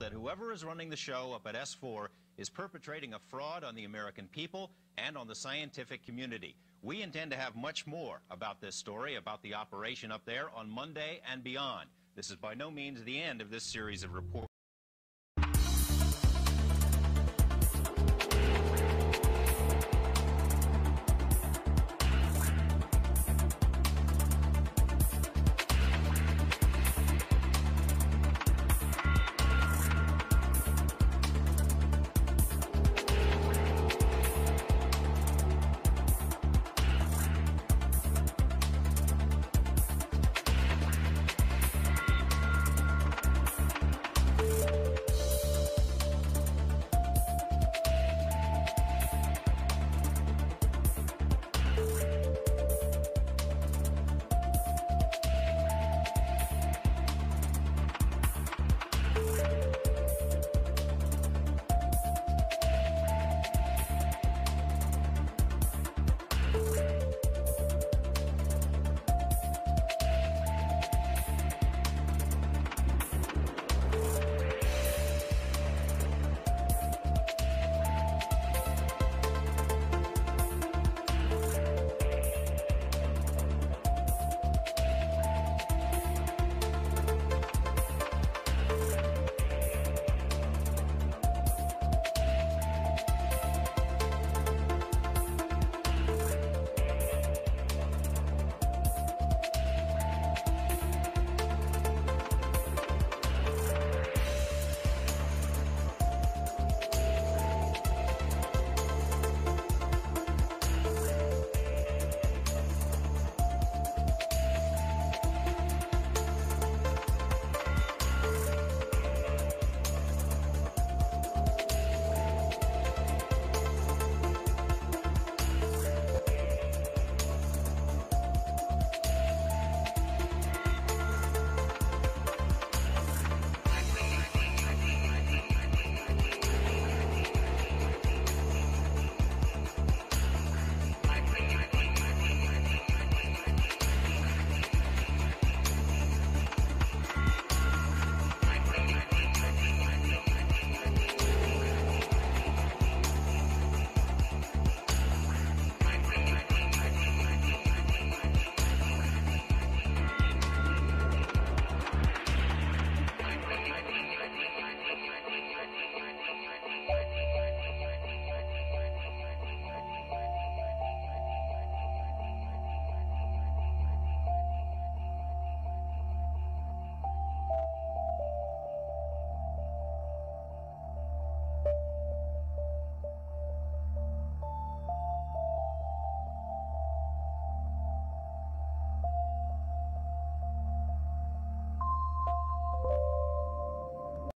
that whoever is running the show up at S4 is perpetrating a fraud on the American people and on the scientific community. We intend to have much more about this story, about the operation up there, on Monday and beyond. This is by no means the end of this series of reports.